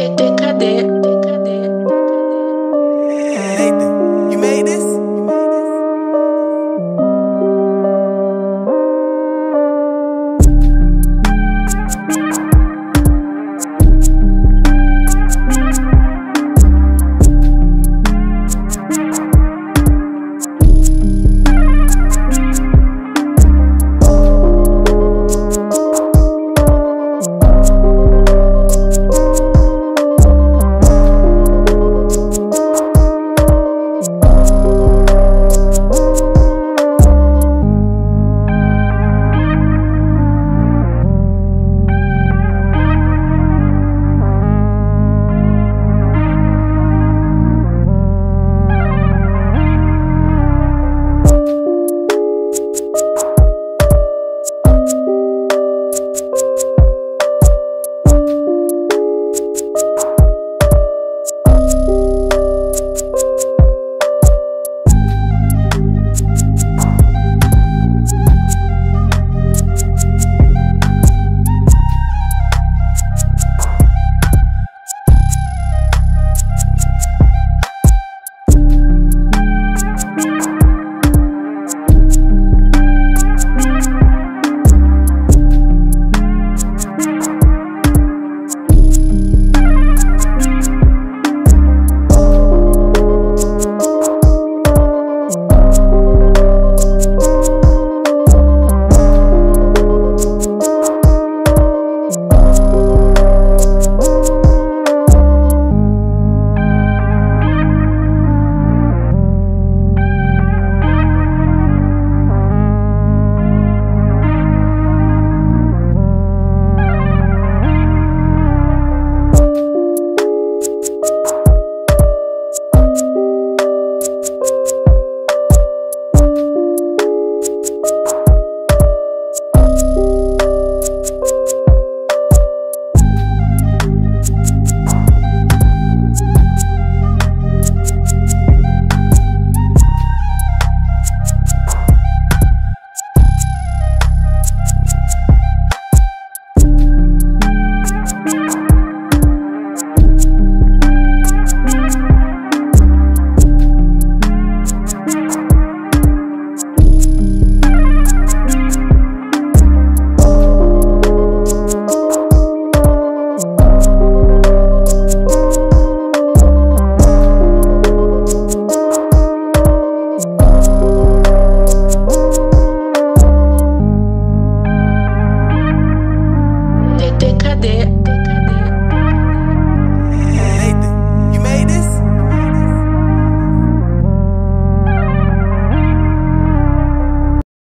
TTKD